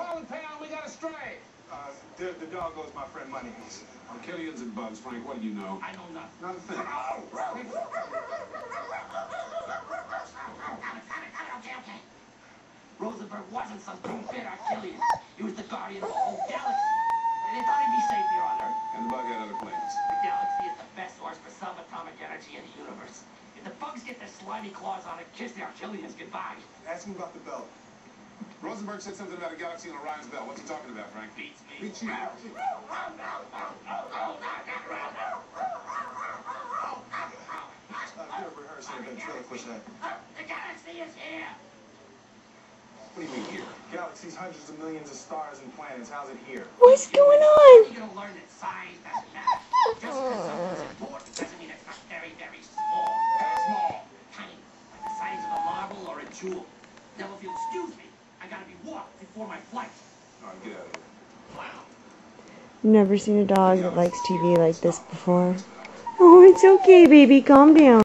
Call and pay on, we got a stray. Uh, the, the dog owes my friend money. Arquillians and bugs, Frank, what do you know? I know nothing. Not a thing. Okay, okay. Rosenberg wasn't some two-bit Arquillian. He was the guardian of the whole galaxy. And they thought he'd be safe here on Earth. And the bug had other plans. The galaxy is the best source for subatomic energy in the universe. If the bugs get their slimy claws on it, kiss their Achilles goodbye. Ask him about the belt. Rosenberg said something about a galaxy on Orion's belt. What's he talking about, Frank? Beats me. Beats you. Get a rehearsal of ventriloquist act. The galaxy is here. What do you mean here? Galaxies, hundreds of millions of stars and planets. How's it here? What's going on? You're gonna learn that size doesn't matter. Just because something's important doesn't mean it's not very, very small. How small? Tiny, like the size of a marble or a jewel. Now, if you'll excuse me, I gotta be walked before my flight. All right, get out of here. Wow. Never seen a dog that likes TV like this before. Oh, it's okay, baby. Calm down.